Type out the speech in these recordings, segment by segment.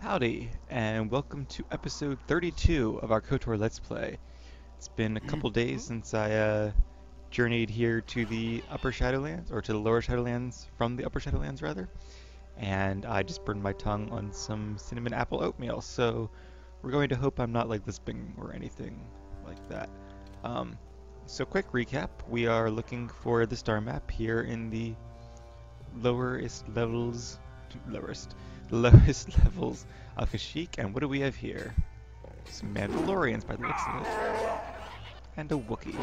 Howdy, and welcome to episode 32 of our KOTOR Let's Play. It's been a couple days since I uh, journeyed here to the Upper Shadowlands, or to the Lower Shadowlands from the Upper Shadowlands, rather. And I just burned my tongue on some cinnamon apple oatmeal, so we're going to hope I'm not like lisping or anything like that. Um, so quick recap, we are looking for the star map here in the lowest levels, lowest, lowest levels of Kashyyyk, and what do we have here? Some Mandalorians by the looks of it. And a Wookiee.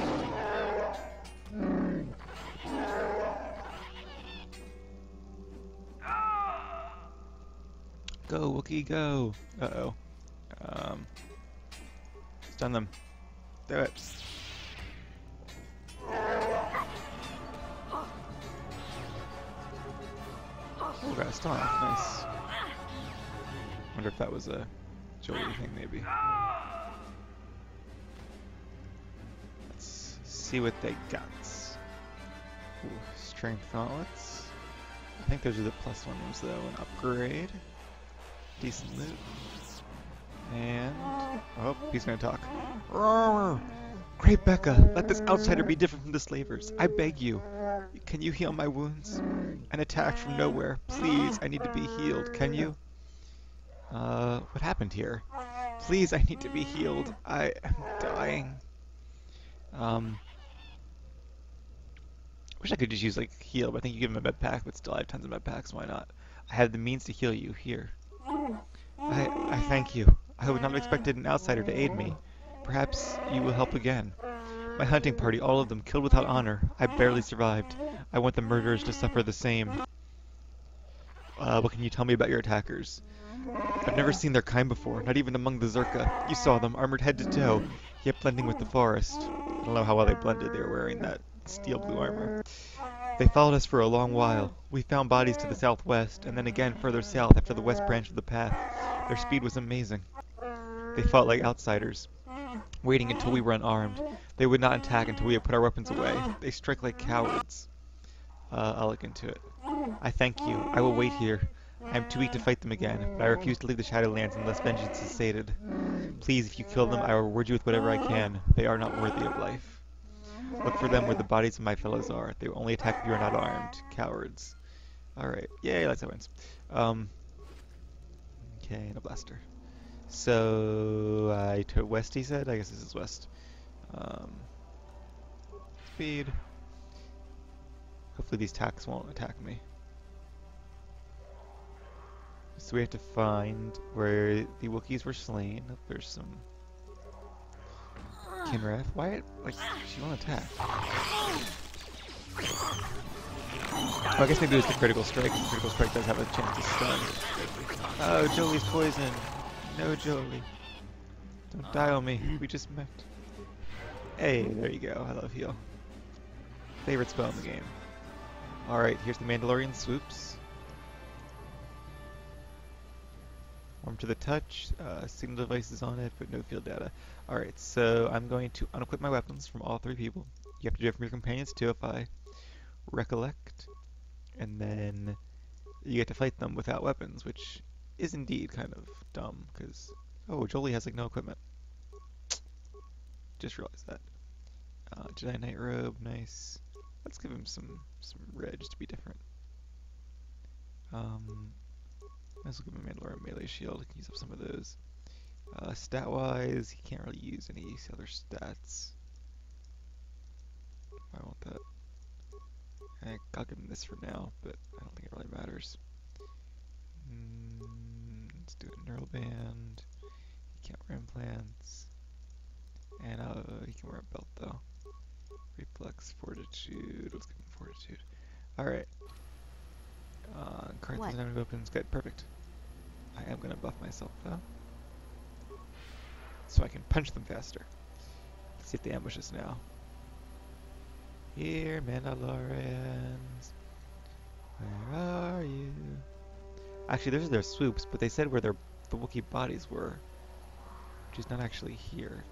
Go, Wookiee, go! Uh-oh. Um, stun them. Do it. Oh, got a stun off. Nice. I wonder if that was a Jolee thing, maybe. Let's see what they got. Ooh, strength gauntlets. I think those are the plus one ones, though. An upgrade. Decent loot. And... Oh, he's gonna talk. Great Bacca, let this outsider be different from the slavers. I beg you. Can you heal my wounds? An attack from nowhere. Please, I need to be healed. Can you? Uh, what happened here? Please, I need to be healed. I am dying. Um, wish I could just use, like, heal, but I think you give him a med pack, but still I have tons of med packs, why not? I have the means to heal you. Here. I, I thank you. I would not have expected an outsider to aid me. Perhaps you will help again. My hunting party, all of them, killed without honor. I barely survived. I want the murderers to suffer the same. Uh, what can you tell me about your attackers? I've never seen their kind before, not even among the Czerka. You saw them, armored head to toe, yet blending with the forest. I don't know how well they blended. They were wearing that steel blue armor. They followed us for a long while. We found bodies to the southwest, and then again further south after the west branch of the path. Their speed was amazing. They fought like outsiders, waiting until we were unarmed. They would not attack until we had put our weapons away. They strike like cowards. Uh, I'll look into it. I thank you. I will wait here. I am too weak to fight them again, but I refuse to leave the Shadowlands unless vengeance is sated. Please, if you kill them, I will reward you with whatever I can. They are not worthy of life. Look for them where the bodies of my fellows are. They will only attack if you are not armed. Cowards. Alright. Yay, that's how wins. Um, okay, and a blaster. So, I to west, he said? I guess this is west. Um, speed. Hopefully these tacks won't attack me. So we have to find where the Wookiees were slain. There's some Kinrath. Why? Like, she won't attack. Oh, I guess maybe it was the critical strike. The critical strike does have a chance to stun. Oh, Jolee's poisoned. No, Jolie. Don't die on me. We just met. Hey, there you go. I love heal. Favorite spell in the game. Alright, here's the Mandalorian swoops. Warm to the touch, uh, signal devices on it, but no field data. Alright, so I'm going to unequip my weapons from all three people. You have to do it from your companions too if I recollect. And then you get to fight them without weapons, which is indeed kind of dumb, because... Oh, Jolee has like no equipment. Just realized that. Uh, Jedi Knight robe, nice. Let's give him some some red just to be different. Um, let's give him a Mandalorian melee shield. Can use up some of those. Uh, stat wise, he can't really use any other stats. I want that. I, I'll give him this for now, but I don't think it really matters. Mm, let's do a neural band. He can't wear implants. And uh, he can wear a belt though. Reflex, fortitude. Let's give him fortitude. Alright. Uh, cards and dynamic weapons. Good, perfect. I am gonna buff myself though. So I can punch them faster. Let's see if they ambush us now. Here, Mandalorians. Where are you? Actually, those are their swoops, but they said where their the Wookiee bodies were. Which is not actually here.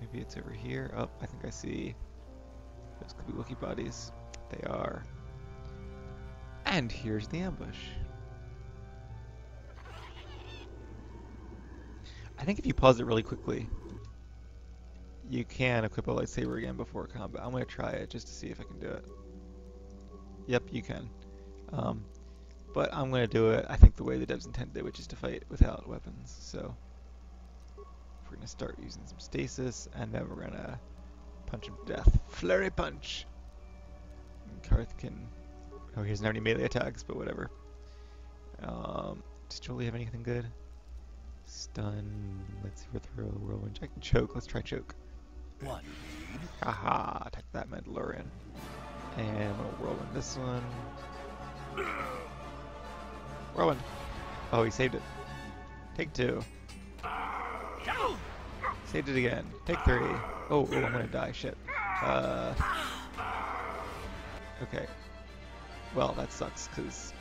Maybe it's over here. Oh, I think I see. Those could be Wookiee bodies. They are. And here's the ambush. I think if you pause it really quickly, you can equip a lightsaber again before combat. I'm gonna try it just to see if I can do it. Yep, you can. Um, but I'm gonna do it, I think the way the devs intended it, which is to fight without weapons. So we're gonna start using some stasis, and then we're gonna punch him to death. Flurry punch! And Carth can... Oh, he doesn't have any melee attacks, but whatever. Um, does Jolee have anything good? Stun, let's see, overthrow, whirlwind. I can choke, let's try choke. One. Haha, attack that Mandalorian. And I'm gonna whirlwind this one. Whirlwind. Oh, he saved it. Take two. Saved it again. Take three. Oh, oh, I'm gonna die. Shit. Uh. Okay. Well, that sucks because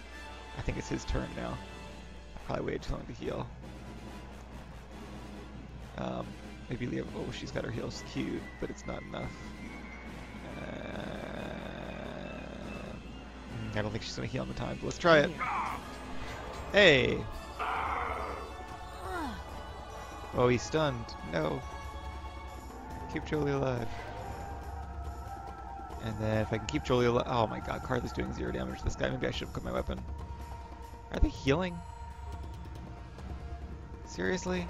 I think it's his turn now. I probably waited too long to heal. Um, maybe Leah. Oh, she's got her heals queued, but it's not enough. Uh, I don't think she's gonna heal on the time, but let's try it. Hey! Oh, he's stunned. No. Keep Jolee alive. And then if I can keep Jolee alive... Oh my god, Carth is doing zero damage to this guy. Maybe I should have equipped my weapon. Are they healing? Seriously?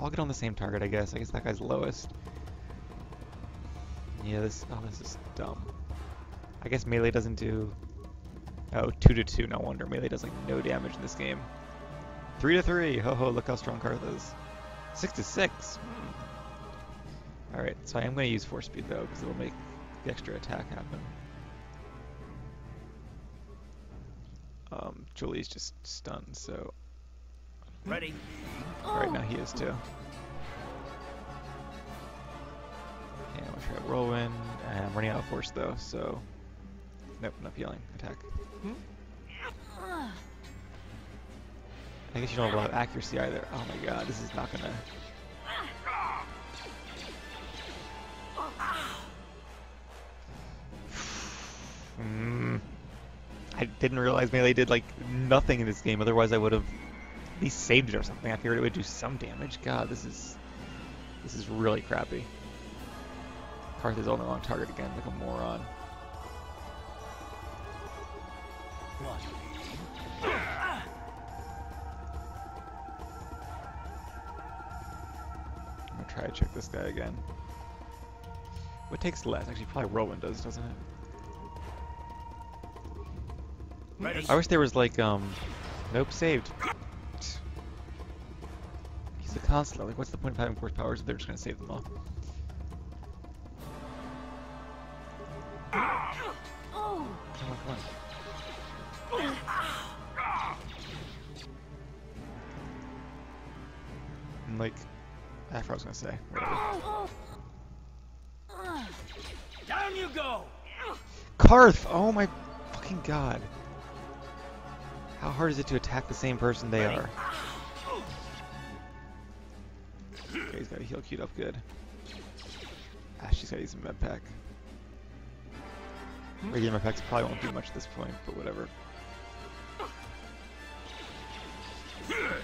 I'll get on the same target, I guess. I guess that guy's lowest. Yeah, this... Oh, this is dumb. I guess melee doesn't do... Oh, 2 to 2, no wonder. Melee does like no damage in this game. 3 to 3! Ho ho, look how strong Carth is. 6 to 6! Hmm. Alright, so I am going to use Force Speed though, because it'll make the extra attack happen. Um, Jolee's just stunned, so... Ready. Alright, now he is too. And we'll try Whirlwind, and I'm running out of force though, so... Nope, enough healing. Attack. I guess you don't have a lot of accuracy either. Oh my god, this is not gonna... Mm. I didn't realize melee did like nothing in this game, otherwise I would have at least saved it or something. I figured it would do some damage. God, this is... This is really crappy. Carth is only on target again, like a moron. I'm gonna try to check this guy again. What takes less? Actually, probably Rowan does, doesn't it? Ready. I wish there was like, um, nope, saved. Like, what's the point of having force powers if they're just gonna save them all? Come on, come on. And like, that's what I was gonna say. Whatever. Down you go. Carth! Oh my fucking god. How hard is it to attack the same person they are? Okay, he's got a heal queued up good. Ah, she's gotta use a med pack. Regular med packs probably won't do much at this point, but whatever.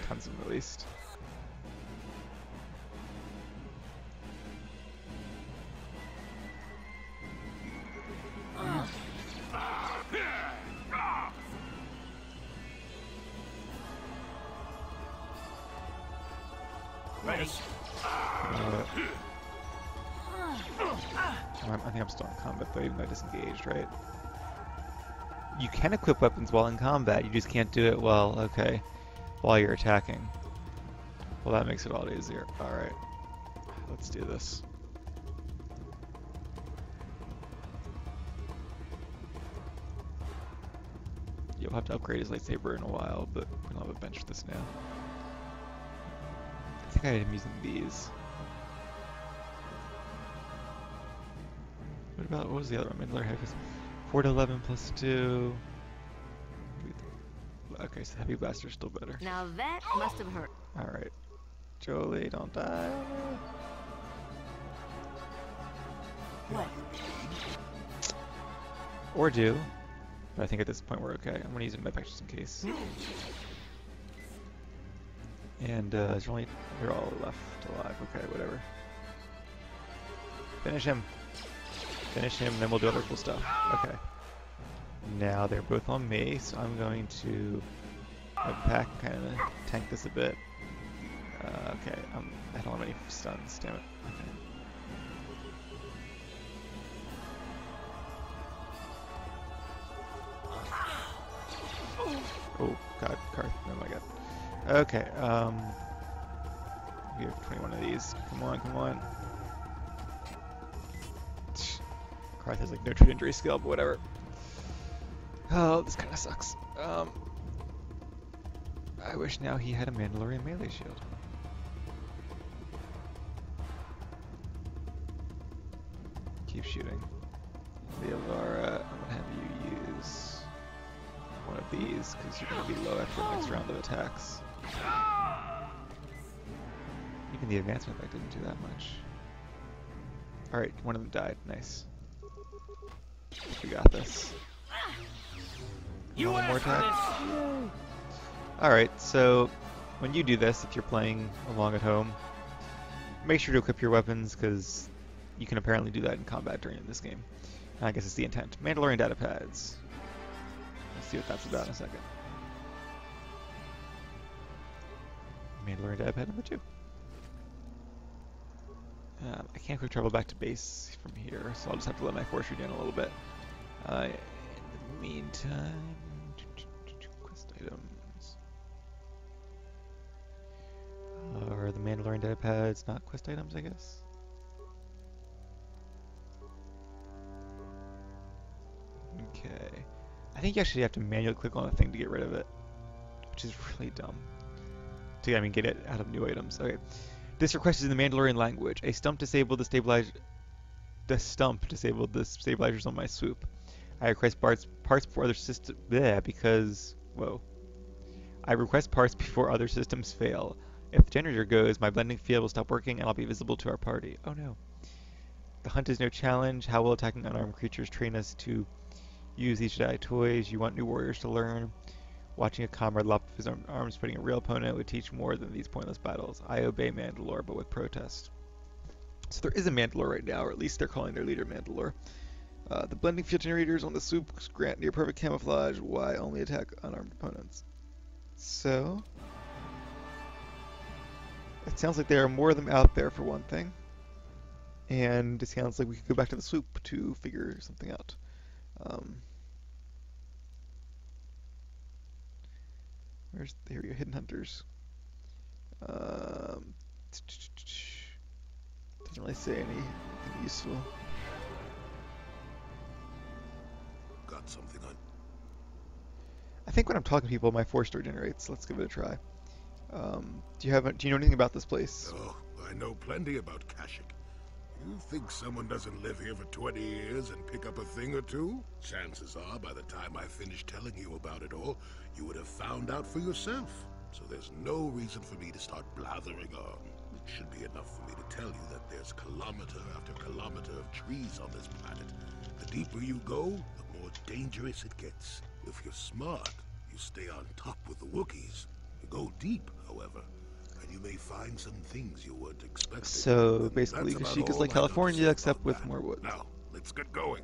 Tons of them at combat though, even though disengaged, right? You can equip weapons while in combat, you just can't do it while, okay, while you're attacking. Well, that makes it a lot easier. Alright, let's do this. You'll have to upgrade his lightsaber in a while, but we don't have a bench for this now. I think I am using these. What about what was the other one? Mandalorian heavy. Four to eleven plus two. Okay, so heavy blaster's still better. Now that must have hurt. All right, Jolee, don't die. What? Or do. But I think at this point we're okay. I'm gonna use a med pack just in case. And uh, there's only they're all left alive. Okay, whatever. Finish him. Finish him, and then we'll do other cool stuff. Okay. Now they're both on me, so I'm going to pack kind of tank this a bit. Uh, okay, um, I don't have any stuns. Damn it. Okay. Oh god, Carth. Oh my god. Okay, um we have 21 of these. Come on, come on. Carth has like no true injury skill, but whatever. Oh, this kinda sucks. Um I wish now he had a Mandalorian melee shield. Keep shooting. Leolara, I'm gonna have you use one of these because you're gonna be low after the next round of attacks. Even the advancement effect didn't do that much. Alright, one of them died. Nice. We got this. You One more attack. Alright, so when you do this, if you're playing along at home, make sure to equip your weapons because you can apparently do that in combat during this game. I guess it's the intent. Mandalorian data pads. Let's see what that's about in a second. Mandalorian data pad number two. Um, I can't quick travel back to base from here, so I'll just have to let my shoot in a little bit. Uh, in the meantime, quest items. Or the Mandalorian data pads, not quest items, I guess. Okay. I think you actually have to manually click on a thing to get rid of it, which is really dumb. To, I mean, get it out of new items. Okay. This request is in the Mandalorian language. A stump disabled the stabilizer. The stump disabled the stabilizers on my swoop. I request parts parts before other system. Yeah, because whoa. I request parts before other systems fail. If the generator goes, my blending field will stop working and I'll be visible to our party. Oh no. The hunt is no challenge. How will attacking unarmed creatures train us to use these Jedi toys? You want new warriors to learn. Watching a comrade lop off his arm- arms fighting a real opponent would teach more than these pointless battles. I obey Mandalore, but with protest. So there is a Mandalore right now, or at least they're calling their leader Mandalore. Uh, the blending field generators on the soup grant near perfect camouflage. Why only attack unarmed opponents? So it sounds like there are more of them out there for one thing, and it sounds like we could go back to the swoop to figure something out. Um, where's here we go, hidden hunters? Um, doesn't really say anything useful. Got something on. I think when I'm talking to people, my four star generates. Let's give it a try. Um, do you have? A, do you know anything about this place? Oh, I know plenty about Kashyyyk. You think someone doesn't live here for 20 years and pick up a thing or two? Chances are, by the time I finish telling you about it all, you would have found out for yourself. So there's no reason for me to start blathering on. It should be enough for me to tell you that there's kilometer after kilometer of trees on this planet. The deeper you go, the more dangerous it gets. If you're smart, you stay on top with the Wookiees. You go deep, however, you may find some things you weren't expecting. So basically, is like I know to California, except with that. more wood. Now, let's get going.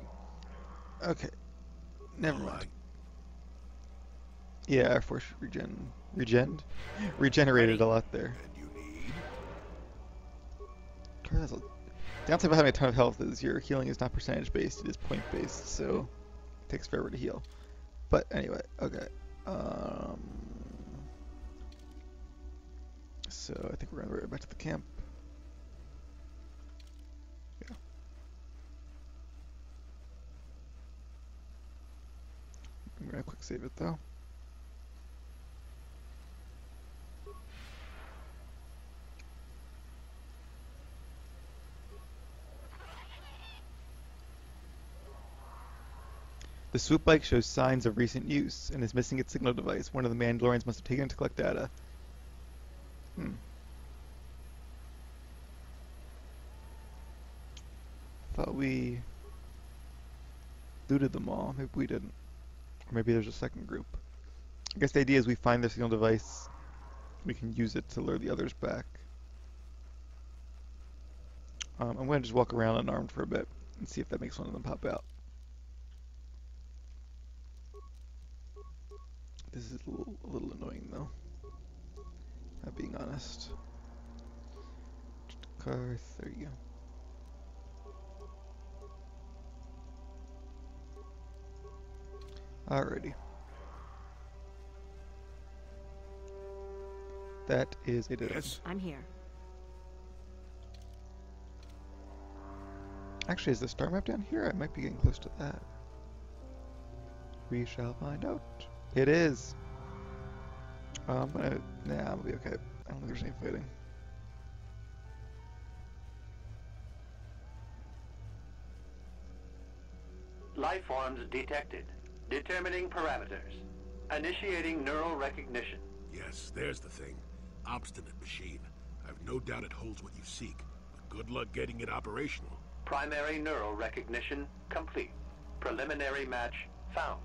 Okay. Never All mind. right. Yeah, Air Force regen, regen, regenerated a lot there. And you need Turns Downside about having a ton of health is your healing is not percentage based; it is point based, so it takes forever to heal. But anyway, okay. Um, so I think we're gonna go right back to the camp. Yeah. I'm gonna quick save it though. The swoop bike shows signs of recent use and is missing its signal device. One of the Mandalorians must have taken it to collect data. Hmm. Thought we looted them all. Maybe we didn't. Or maybe there's a second group. I guess the idea is we find the signal device we can use it to lure the others back. Um, I'm going to just walk around unarmed for a bit and see if that makes one of them pop out. This is a little, a little annoying though. Not being honest. Car, there you go. Alrighty. That is a dead end. Yes? I'm here. Actually, is the star map down here? I might be getting close to that. We shall find out. It is. Uh, I'm gonna. Nah, I'm gonna be okay. I don't think there's any fighting. Life forms detected. Determining parameters. Initiating neural recognition. Yes, there's the thing. Obstinate machine. I've no doubt it holds what you seek, but good luck getting it operational. Primary neural recognition complete. Preliminary match found.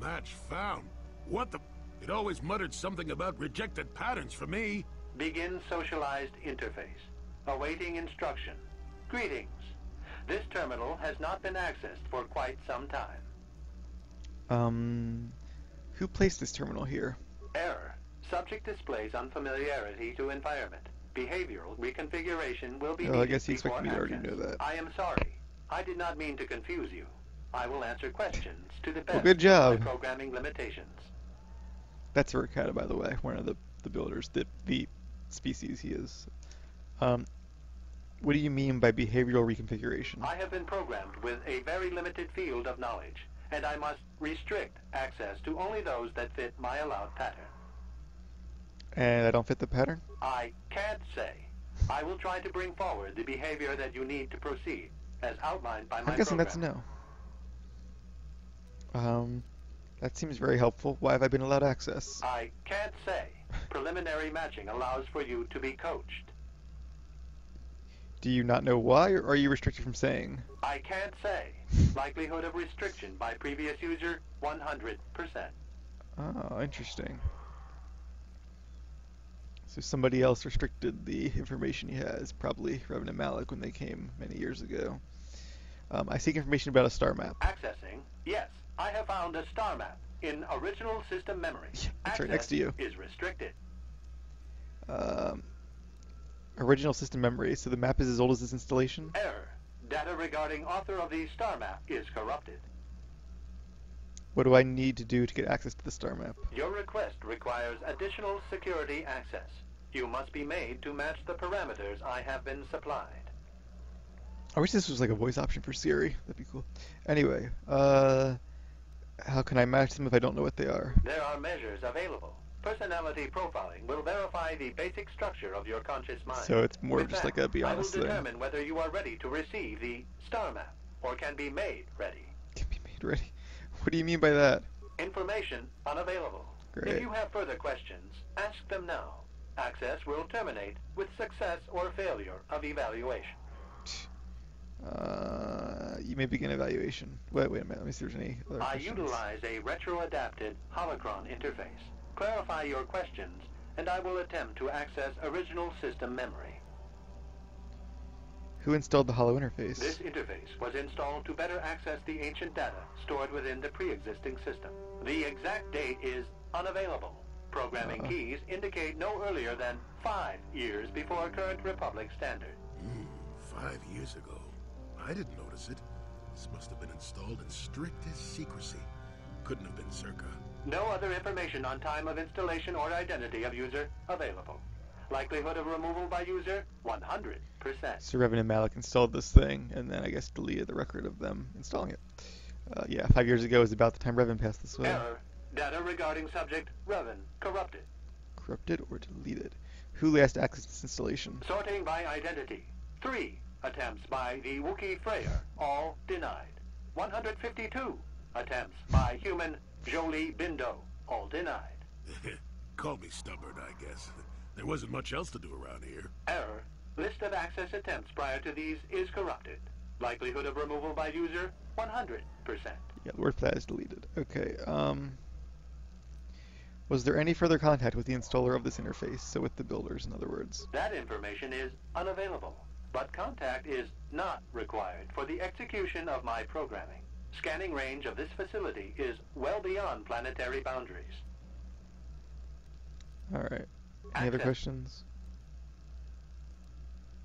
Match found. What the? It always muttered something about rejected patterns for me. Begin socialized interface. Awaiting instruction. Greetings. This terminal has not been accessed for quite some time. Um, who placed this terminal here? Error. Subject displays unfamiliarity to environment. Behavioral reconfiguration will be Well, I needed guess he expected before me to already access. know that. I am sorry. I did not mean to confuse you. I will answer questions to the best Well, good of job. my programming limitations. That's Urkata, by the way, one of the, the builders, the, the species he is. Um, what do you mean by behavioral reconfiguration? I have been programmed with a very limited field of knowledge, and I must restrict access to only those that fit my allowed pattern. And I don't fit the pattern? I can't say. I will try to bring forward the behavior that you need to proceed, as outlined by my I'm guessing that's no. Um, that seems very helpful. Why have I been allowed access? I can't say. Preliminary matching allows for you to be coached. Do you not know why, or are you restricted from saying? I can't say. Likelihood of restriction by previous user, 100%. Oh, interesting. So somebody else restricted the information he has, probably Revan and Malak when they came many years ago. Um, I seek information about a star map. Accessing? Yes, I have found a star map in original system memory. Yeah, it's right next to Access you. is restricted. Um, original system memory. So the map is as old as this installation. Error. Data regarding author of the star map is corrupted. What do I need to do to get access to the star map? Your request requires additional security access. You must be made to match the parameters I have been supplied. I wish this was like a voice option for Siri. That'd be cool. Anyway, uh, how can I match them if I don't know what they are? There are measures available. Personality profiling will verify the basic structure of your conscious mind. So it's more With just that, like a be I honest will thing. determine whether you are ready to receive the star map or can be made ready. Can be made ready. What do you mean by that? Information unavailable. Great. If you have further questions, ask them now. Access will terminate with success or failure of evaluation. Uh, you may begin evaluation. Wait, wait a minute. Let me see if there's any other I questions. utilize a retro-adapted holocron interface. Clarify your questions, and I will attempt to access original system memory. Who installed the Hollow interface? This interface was installed to better access the ancient data stored within the pre-existing system. The exact date is unavailable. Programming Uh-oh. keys indicate no earlier than five years before current Republic standard. Hmm, five years ago. I didn't notice it. This must have been installed in strictest secrecy. Couldn't have been Czerka. No other information on time of installation or identity of user available. Likelihood of removal by user, 100%. So Revan and Malak installed this thing, and then I guess deleted the record of them installing it. Uh, yeah, five years ago is about the time Revan passed this way. Error. Data regarding subject, Revan, corrupted. Corrupted or deleted. Who last accessed this installation? Sorting by identity. Three attempts by the Wookiee Freyyr, all denied. 152 attempts by human Jolee Bindo, all denied. Call me stubborn, I guess. There wasn't much else to do around here. Error. List of access attempts prior to these is corrupted. Likelihood of removal by user, 100%. Yeah, the word for that is deleted. Okay, um... Was there any further contact with the installer of this interface, so with the builders, in other words? That information is unavailable, but contact is not required for the execution of my programming. Scanning range of this facility is well beyond planetary boundaries. Alright. Any other questions?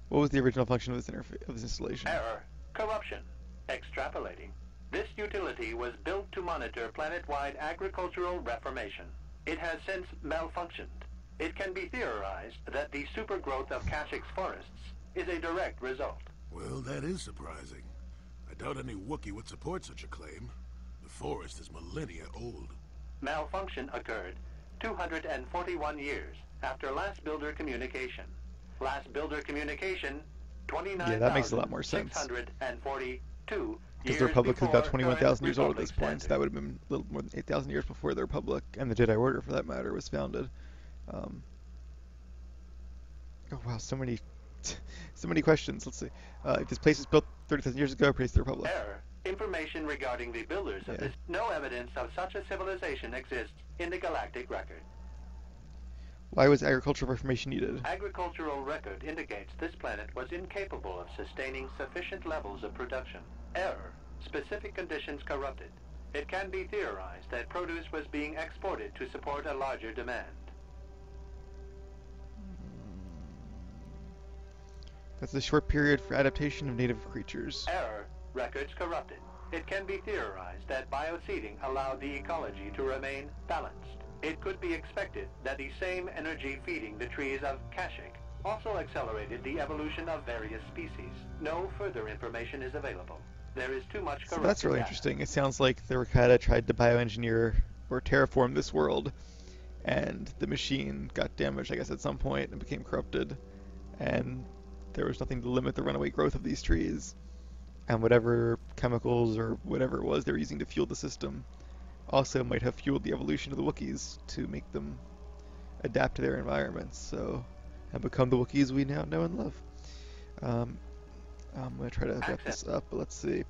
What was the original function of this interface of this installation? Error. Corruption. Extrapolating. This utility was built to monitor planet-wide agricultural reformation. It has since malfunctioned. It can be theorized that the supergrowth of Kashyyyk's forests is a direct result. Well, that is surprising. I doubt any Wookiee would support such a claim. The forest is millennia old. Malfunction occurred 241 years after last builder communication. Last builder communication, 29,642 Yeah, that makes a lot more sense. Because Because the Republic is about 21,000 years old at this point, so that would have been a little more than 8,000 years before the Republic, and the Jedi Order, for that matter, was founded. Um, oh wow, so many, so many questions. Let's see. Uh, if this place was built 30,000 years ago, praise the Republic. Error. Information regarding the builders of this. No evidence of such a civilization exists in the galactic record. Why was agricultural reformation needed? Agricultural record indicates this planet was incapable of sustaining sufficient levels of production. Error. Specific conditions corrupted. It can be theorized that produce was being exported to support a larger demand. That's a short period for adaptation of native creatures. Error. Records corrupted. It can be theorized that bioseeding allowed the ecology to remain balanced. It could be expected that the same energy feeding the trees of Kashyyyk also accelerated the evolution of various species. No further information is available. There is too much So that's really data. interesting. It sounds like the Rakata tried to bioengineer or terraform this world, and the machine got damaged, I guess, at some point and became corrupted, and there was nothing to limit the runaway growth of these trees, and whatever chemicals or whatever it was they were using to fuel the system also might have fueled the evolution of the Wookiees to make them adapt to their environments, so and become the Wookiees we now know and love. Um, I'm gonna try to wrap this up, but let's see.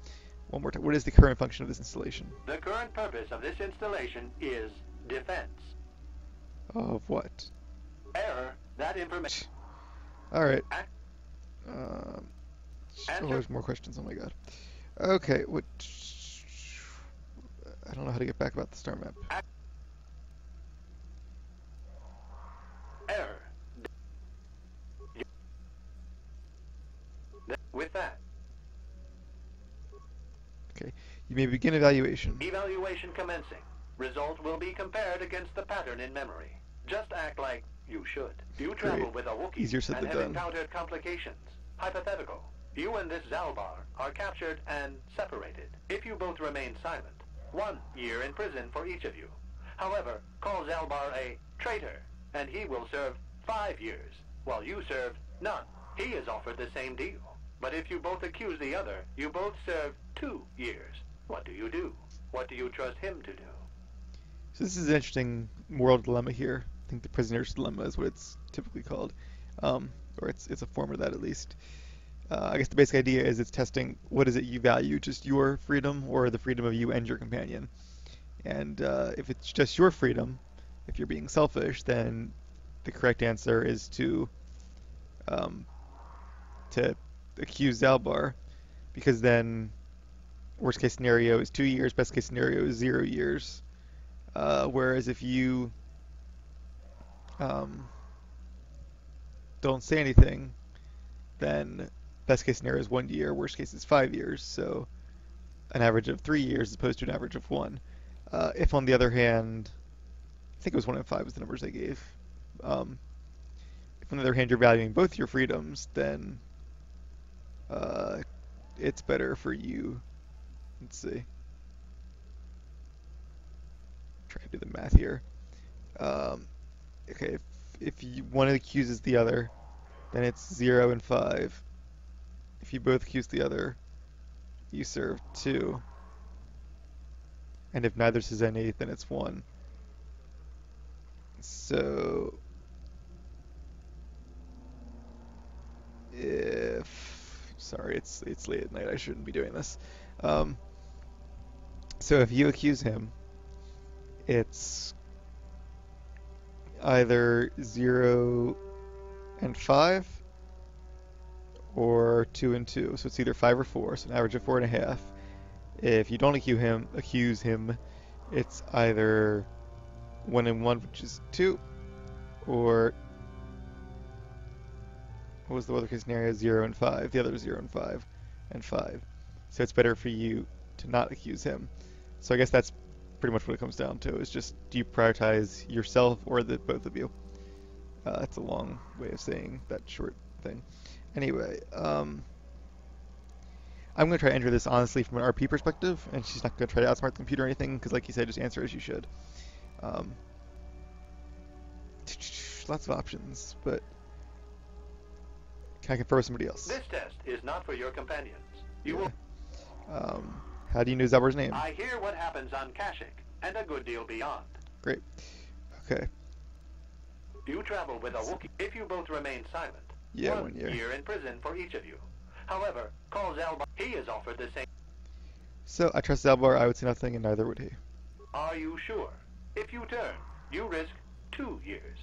One more time. What is the current function of this installation? The current purpose of this installation is defense. Of what? Error. That information. All right. Um, oh, there's more questions. Oh my god. Okay. What? I don't know how to get back about the star map. Error. With that, Okay. You may begin evaluation. evaluation commencing. Result will be compared against the pattern in memory. Just act like you should. You travel Great. with a Wookiee Easier said and than have done. encountered complications. Hypothetical. You and this Zaalbar are captured and separated. If you both remain silent, one year in prison for each of you. However, call Zaalbar a traitor, and he will serve five years, while you serve none. He is offered the same deal. But if you both accuse the other, you both serve two years. What do you do? What do you trust him to do? So this is an interesting moral dilemma here. Think the prisoner's dilemma is what it's typically called, um, or it's it's a form of that at least. Uh, I guess the basic idea is it's testing what is it you value, just your freedom or the freedom of you and your companion. And uh, if it's just your freedom, if you're being selfish, then the correct answer is to um, to accuse Zaalbar, because then worst case scenario is two years, best case scenario is zero years. Uh, whereas if you um, don't say anything, then best case scenario is one year, worst case is five years. So an average of three years as opposed to an average of one. Uh, if on the other hand, I think it was one in five was the numbers I gave. Um, if on the other hand you're valuing both your freedoms, then uh, it's better for you. Let's see. Try to do the math here. Um, okay, if, if you, one accuses the other, then it's zero and five. If you both accuse the other, you serve two. And if neither says any, then it's one. So if sorry, it's it's late at night. I shouldn't be doing this. Um, so if you accuse him, it's either 0 and 5 or 2 and 2. So it's either 5 or 4, so an average of 4.5. If you don't accuse him, accuse him, it's either 1 and 1, which is 2, or what was the other case scenario? 0 and 5. The other is 0 and 5 and 5. So it's better for you to not accuse him. So I guess that's pretty much what it comes down to is just do you prioritize yourself or the both of you? Uh, that's a long way of saying that short thing. Anyway, um, I'm going to try to enter this honestly from an RP perspective, and she's not going to try to outsmart the computer or anything, because like you said, just answer as you should. Um, lots of options, but can I confer with somebody else? This test is not for your companions. You will. Um, how do you know Zaalbar's name? I hear what happens on Kashyyyk, and a good deal beyond. Great. Okay. You travel with a Wookiee if you both remain silent. Yeah, one one year. year in prison for each of you. However, call Zaalbar. He is offered the same. So I trust Zaalbar. I would say nothing, and neither would he. Are you sure? If you turn, you risk two years,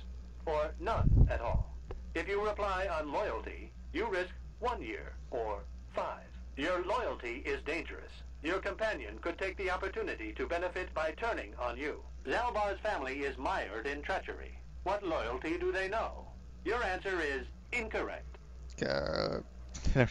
or none at all. If you reply on loyalty, you risk one year, or five. Your loyalty is dangerous. Your companion could take the opportunity to benefit by turning on you. Zaalbar's family is mired in treachery. What loyalty do they know? Your answer is incorrect. Uh,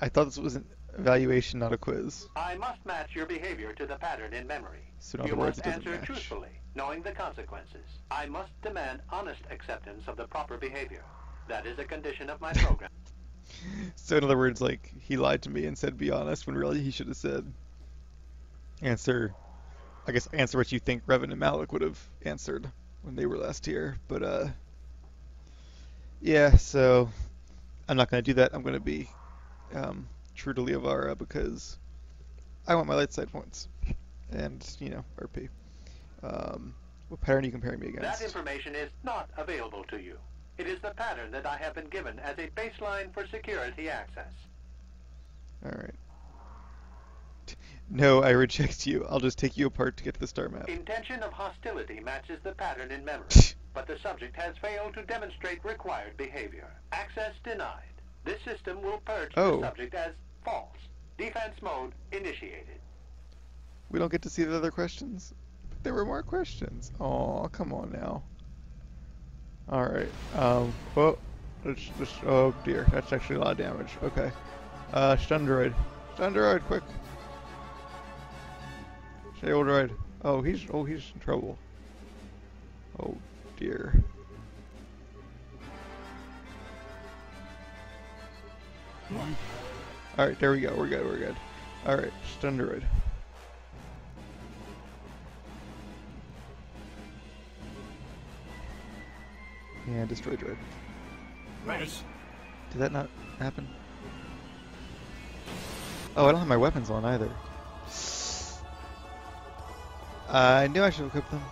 I thought this was an evaluation, not a quiz. I must match your behavior to the pattern in memory. So in you words, must answer match. truthfully, knowing the consequences. I must demand honest acceptance of the proper behavior. That is a condition of my program. So in other words, like he lied to me and said, "Be honest," when really he should have said, "Answer." I guess answer what you think Revan and Malak would have answered when they were last here. But uh, yeah. So I'm not gonna do that. I'm gonna be um, true to Leovara because I want my light side points, and you know RP. Um, what pattern are you comparing me against? that information is not available to you. It is the pattern that I have been given as a baseline for security access. All right. No, I reject you. I'll just take you apart to get to the star map. Intention of hostility matches the pattern in memory, but the subject has failed to demonstrate required behavior. Access denied. This system will purge Oh. the subject as false. Defense mode initiated. We don't get to see the other questions? But there were more questions. Oh, come on now. Alright, um, well, let's, let's, oh dear, that's actually a lot of damage. Okay. Uh, stun droid. Stun droid, quick. Say old droid. Oh, he's, oh, he's in trouble. Oh dear. Alright, there we go, we're good, we're good. Alright, stun droid. And destroy droid. Ready. Did that not happen? Oh, I don't have my weapons on either. Uh, I knew I should equip them.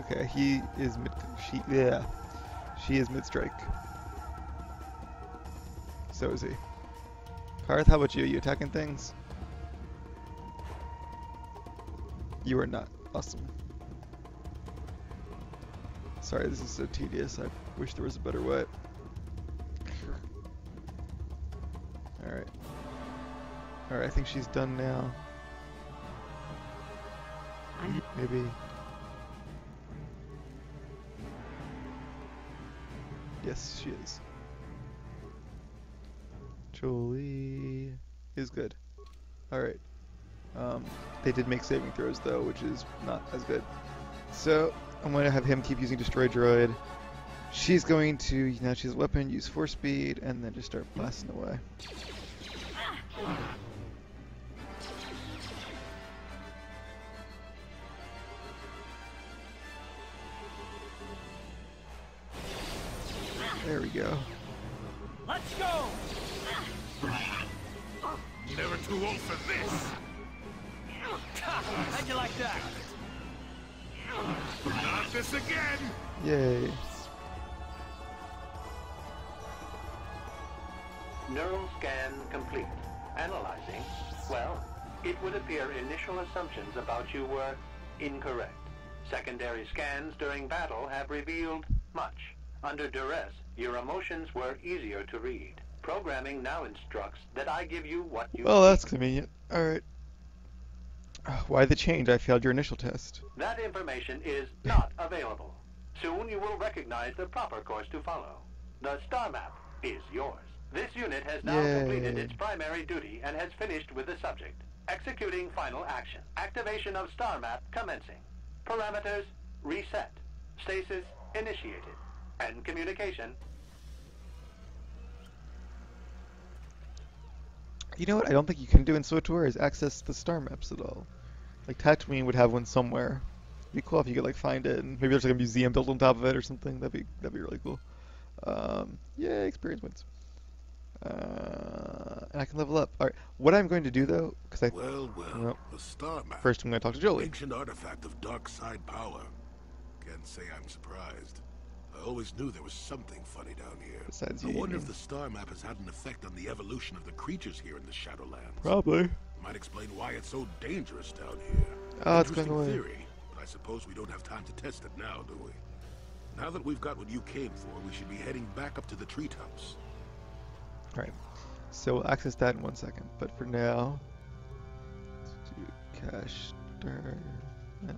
Okay, he is mid. She, yeah, she is mid strike. So is he. Carth, how about you? Are you attacking things? You are not. Awesome. Sorry, this is so tedious. I wish there was a better way. Alright. Alright, I think she's done now. Maybe. Yes, she is. Jolee is good. Alright. Um, they did make saving throws though, which is not as good. So, I'm going to have him keep using Destroy Droid. She's going to, now she's a weapon, use Force Speed, and then just start blasting away. There we go. Let's go. Never too old for this. Again. Yay. Neural scan complete. Analyzing. Well, it would appear initial assumptions about you were incorrect. Secondary scans during battle have revealed much. Under duress, your emotions were easier to read. Programming now instructs that I give you what you Well, that's convenient. Alright. Why the change? I failed your initial test. That information is not available. Soon you will recognize the proper course to follow. The star map is yours. This unit has now Yay. completed its primary duty and has finished with the subject. Executing final action. Activation of star map commencing. Parameters reset. Stasis initiated. And communication You know what I don't think you can do in SWTOR is access the star maps at all. Like Tatooine would have one somewhere. It'd be cool if you could like find it and maybe there's like a museum built on top of it or something. That'd be that'd be really cool. Um, yeah, experience points. Uh, and I can level up. All right. What I'm going to do though, because I Well, well, Well, the star map. first I'm going to talk to Jolee. Ancient artifact of dark side power. Can't say I'm surprised. I always knew there was something funny down here. Besides I you, wonder you if the star map has had an effect on the evolution of the creatures here in the Shadowlands. Probably. Might explain why it's so dangerous down here. Oh, it's going Interesting away. theory, but I suppose we don't have time to test it now, do we? Now that we've got what you came for, we should be heading back up to the treetops. All right. So we'll access that in one second. But for now, let's do Kashyyyk star map.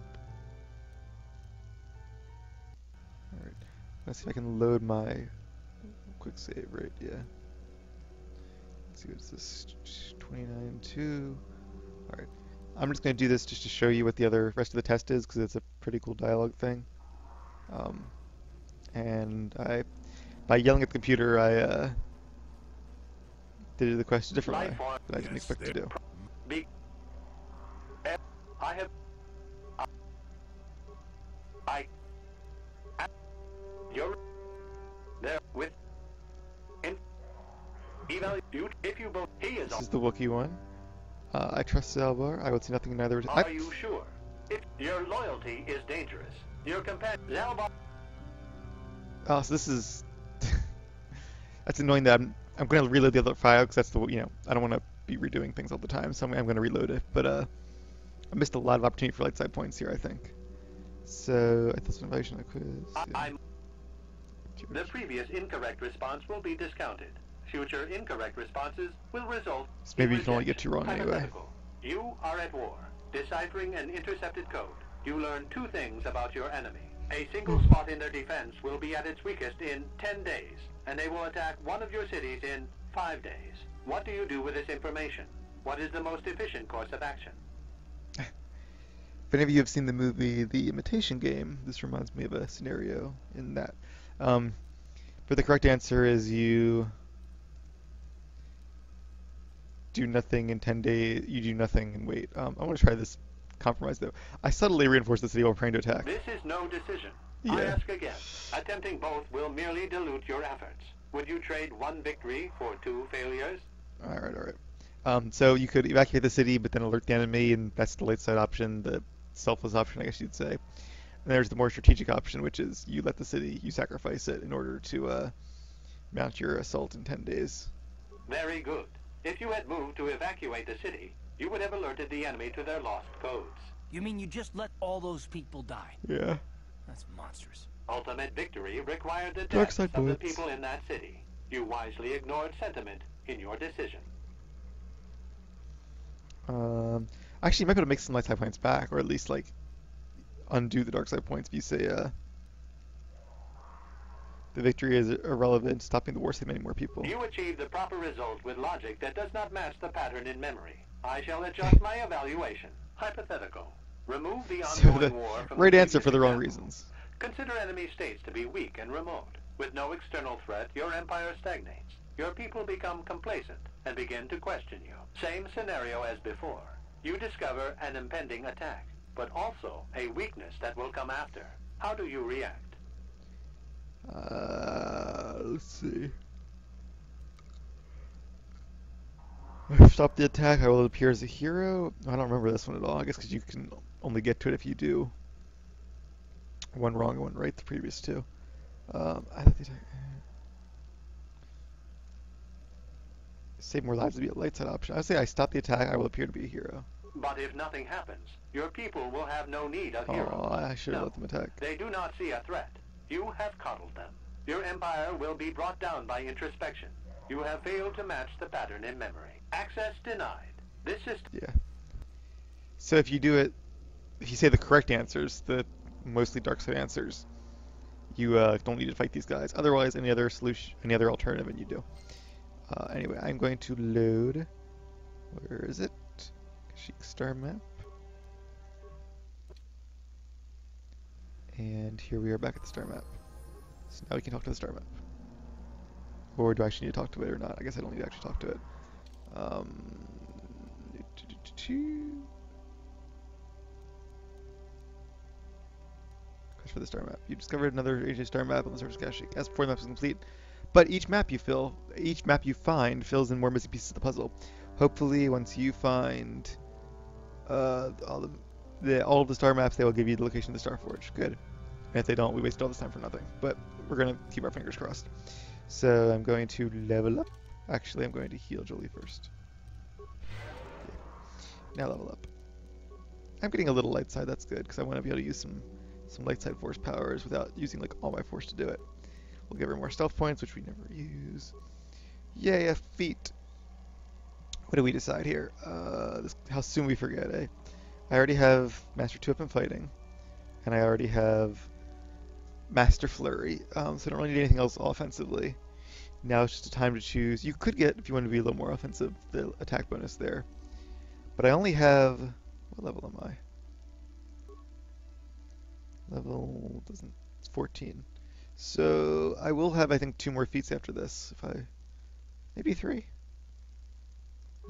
Let's see if I can load my quick save right. Yeah. Let's see what's this 29.2. All right. I'm just gonna do this just to show you what the other rest of the test is because it's a pretty cool dialogue thing. Um, and I, by yelling at the computer, I uh, did the question a different way that I didn't expect to do. I have. I. You're there with. In. Evaluate if you both. He is. This is the Wookiee one. Uh, I trust Zaalbar. I would see nothing neither. I, Are you sure? If your loyalty is dangerous, your companion Zaalbar. oh, so this is. that's annoying that I'm. I'm going to reload the other file because that's the you know I don't want to be redoing things all the time, so I'm, I'm going to reload it. But uh, I missed a lot of opportunity for light side points here. I think. So I thought some evaluation of quiz. I, yeah. I'm. The previous incorrect response will be discounted. Future incorrect responses will result. So maybe you can only get two wrong anyway. You are at war, deciphering an intercepted code. You learn two things about your enemy. A single hmm. spot in their defense will be at its weakest in 10 days, and they will attack one of your cities in 5 days. What do you do with this information? What is the most efficient course of action? If any of you have seen the movie The Imitation Game, this reminds me of a scenario in that. Um, but the correct answer is you do nothing in 10 days, you do nothing and wait. Um, I want to try this compromise though. I subtly reinforce the city while preparing to attack. This is no decision. I ask again. Attempting both will merely dilute your efforts. Would you trade one victory for two failures? Alright, alright. Um, so you could evacuate the city, but then alert the enemy, and that's the late side option, the selfless option, I guess you'd say. And there's the more strategic option, which is you let the city, you sacrifice it in order to uh, mount your assault in 10 days. Very good. If you had moved to evacuate the city, you would have alerted the enemy to their lost codes. You mean you just let all those people die? Yeah. That's monstrous. Ultimate victory required the Dark deaths side of the people in that city. You wisely ignored sentiment in your decision. Um, actually, you might be able to make some light side points back, or at least like undo the dark side points if you say uh, the victory is irrelevant, stopping the war so many more people. You achieved the proper result with logic that does not match the pattern in memory. I shall adjust my evaluation. Hypothetical. Remove the So ongoing the war from right the answer for the wrong example. reasons. Consider enemy states to be weak and remote. With no external threat, your empire stagnates. Your people become complacent and begin to question you. Same scenario as before. You discover an impending attack, but also a weakness that will come after. How do you react? Uh, let's see. If Stop the attack. I will appear as a hero. I don't remember this one at all. I guess because you can only get to it if you do one wrong and one right. The previous two. Um, I thought the attack. Save more lives to be a light side option. I say I stop the attack. I will appear to be a hero. But if nothing happens, your people will have no need of Oh, heroes. I should No. let them attack. They do not see a threat. You have coddled them. Your empire will be brought down by introspection. You have failed to match the pattern in memory. Access denied. This system... Yeah. So if you do it, if you say the correct answers, the mostly dark side answers, you uh, don't need to fight these guys. Otherwise, any other solution, any other alternative, and you do. Uh, anyway, I'm going to load. Where is it? Kashyyyk star map. And here we are back at the star map. So now we can talk to the star map. Or do I actually need to talk to it or not? I guess I don't need to actually talk to it. Um, Quest for the star map. You discovered another ancient star map on the surface Kashyyyk. As before, the map is complete. But each map you fill, each map you find, fills in more missing pieces of the puzzle. Hopefully, once you find uh, all the, the all of the star maps, they will give you the location of the Star Forge. Good. And if they don't, we wasted all this time for nothing. But we're gonna keep our fingers crossed. So I'm going to level up. Actually, I'm going to heal Jolee first. Okay. Now level up. I'm getting a little light side. That's good because I want to be able to use some some light side force powers without using like all my force to do it. We'll give her more stealth points, which we never use. Yay, a feat. What do we decide here? Uh, this, how soon we forget, eh? I already have Master 2 up in fighting, and I already have Master Flurry, um, so I don't really need anything else offensively. Now it's just a time to choose. You could get, if you want to be a little more offensive, the attack bonus there. But I only have... What level am I? Level... doesn't... It's 14. So I will have, I think, two more feats after this. If I... Maybe three?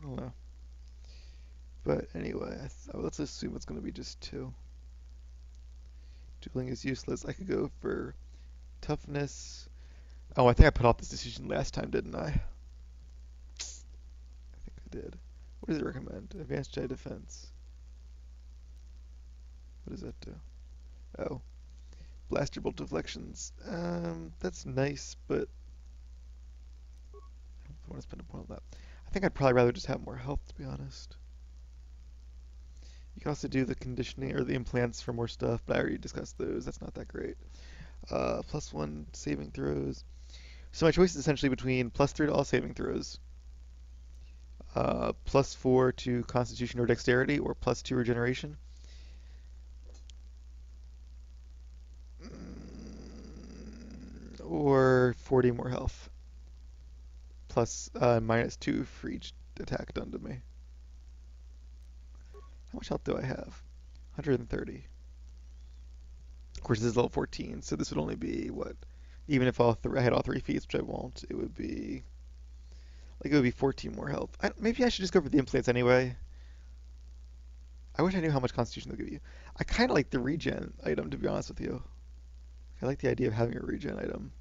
I don't know. But anyway, let's assume it's going to be just two. Dueling is useless. I could go for toughness. Oh, I think I put off this decision last time, didn't I? I think I did. What does it recommend? Advanced Jedi Defense. What does that do? Oh. Blaster Bolt Deflections. Um, that's nice, but I don't want to spend a point on that. I think I'd probably rather just have more health, to be honest. You can also do the conditioning or the implants for more stuff, but I already discussed those. That's not that great. Uh, plus one saving throws. So my choice is essentially between plus three to all saving throws, uh, plus four to Constitution or Dexterity, or plus two regeneration. Or 40 more health. Plus uh, minus two for each attack done to me. How much health do I have? 130. Of course, this is level 14, so this would only be what? Even if all th I had all three feats, which I won't, it would be like it would be 14 more health. I, maybe I should just go for the implants anyway. I wish I knew how much Constitution they'll give you. I kind of like the regen item, to be honest with you. I like the idea of having a regen item,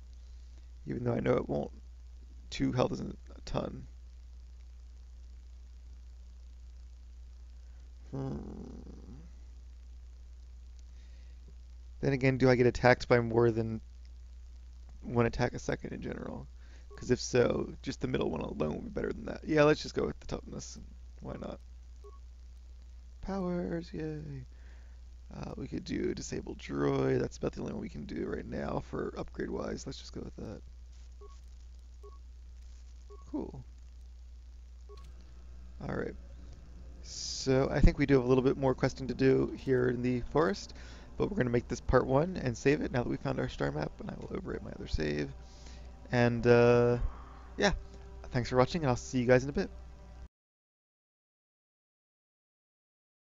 even though I know it won't. Two health isn't a ton. Hmm. Then again, do I get attacked by more than one attack a second in general? Because if so, just the middle one alone would be better than that. Yeah, let's just go with the toughness. Why not? Powers, yay. Uh, we could do disabled droid. That's about the only one we can do right now for upgrade wise. Let's just go with that. Cool. Alright. So I think we do have a little bit more questing to do here in the forest, but we're going to make this part one and save it now that we found our star map, and I will overwrite my other save. And uh, yeah, thanks for watching, and I'll see you guys in a bit.